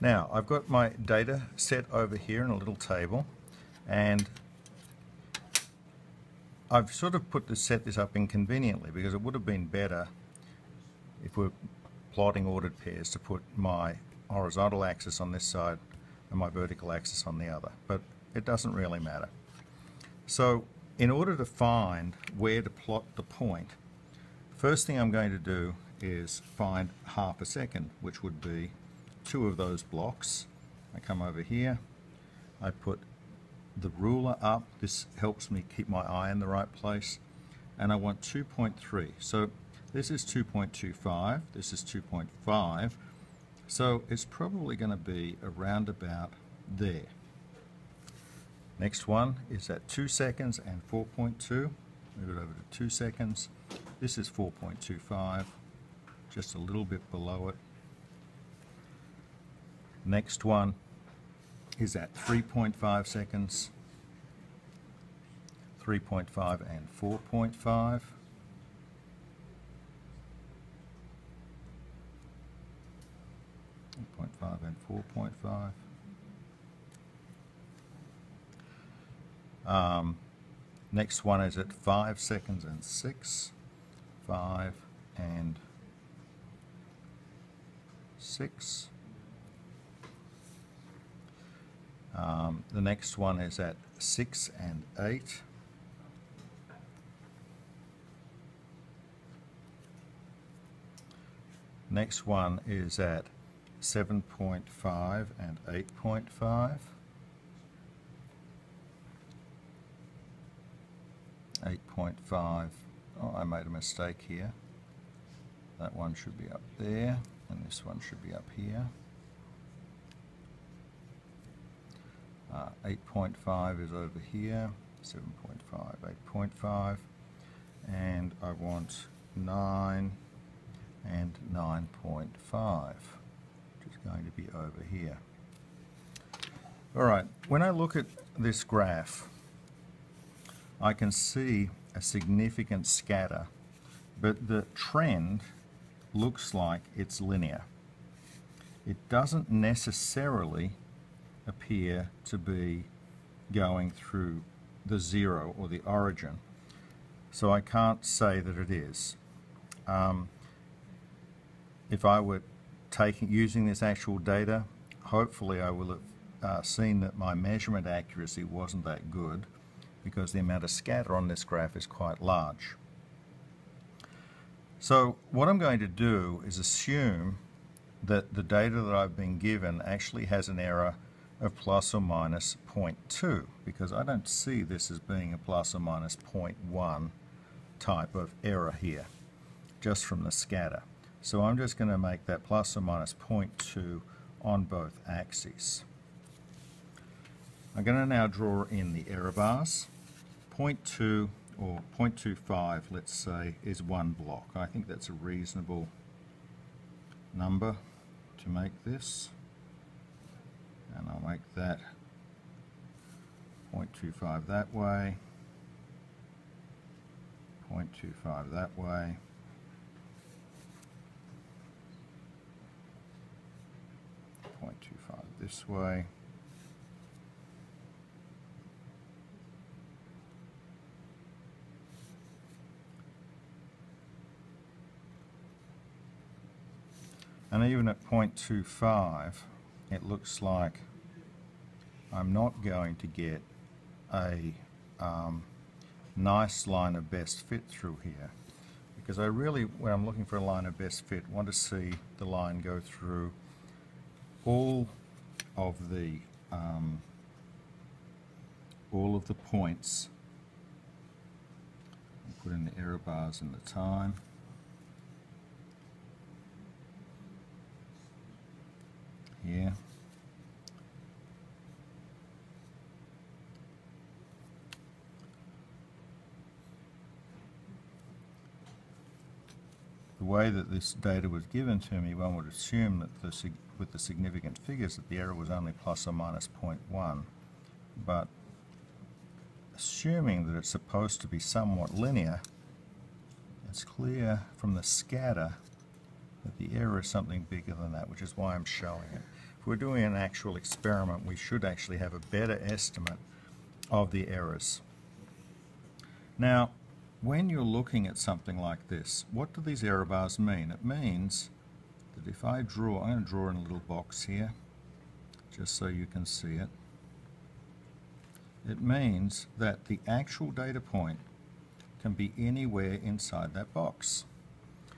Now, I've got my data set over here in a little table, and I've sort of put this, set this up inconveniently because it would have been better if we're plotting ordered pairs to put my horizontal axis on this side and my vertical axis on the other, but it doesn't really matter. So in order to find where to plot the point, first thing I'm going to do is find half a second, which would be two of those blocks. I come over here, I put the ruler up, this helps me keep my eye in the right place, and I want 2.3. So this is 2.25, this is 2.5, so it's probably going to be around about there. Next one is at 2 seconds and 4.2. Move it over to 2 seconds. This is 4.25, just a little bit below it. Next one is at 3.5 seconds, 3.5 and 4.5. 3.5 and 4.5. Um, next one is at 5 seconds and 6, 5 and 6. Um, the next one is at 6 and 8. Next one is at 7.5 and 8.5. 8.5, oh I made a mistake here. That one should be up there and this one should be up here. Uh, 8.5 is over here, 7.5, 8.5, and I want 9 and 9.5, which is going to be over here. All right, when I look at this graph, I can see a significant scatter, but the trend looks like it's linear. It doesn't necessarily appear to be going through the zero or the origin. So I can't say that it is. Um, if I were taking using this actual data, hopefully I will have uh, seen that my measurement accuracy wasn't that good because the amount of scatter on this graph is quite large. So what I'm going to do is assume that the data that I've been given actually has an error of plus or minus 0.2 because I don't see this as being a plus or minus 0.1 type of error here just from the scatter. So I'm just going to make that plus or minus 0.2 on both axes. I'm going to now draw in the error bars. 0.2 or 0.25 let's say is one block. I think that's a reasonable number to make this and I'll make that 0.25 that way, 0.25 that way, Point two five this way. And even at 0.25, it looks like I'm not going to get a um, nice line of best fit through here because I really, when I'm looking for a line of best fit, want to see the line go through all of the um, all of the points. I'll put in the error bars and the time. Here. the way that this data was given to me, one would assume that the, with the significant figures that the error was only plus or minus 0.1. But assuming that it's supposed to be somewhat linear, it's clear from the scatter that the error is something bigger than that, which is why I'm showing it. If we're doing an actual experiment, we should actually have a better estimate of the errors. Now, when you're looking at something like this, what do these error bars mean? It means that if I draw, I'm going to draw in a little box here, just so you can see it. It means that the actual data point can be anywhere inside that box.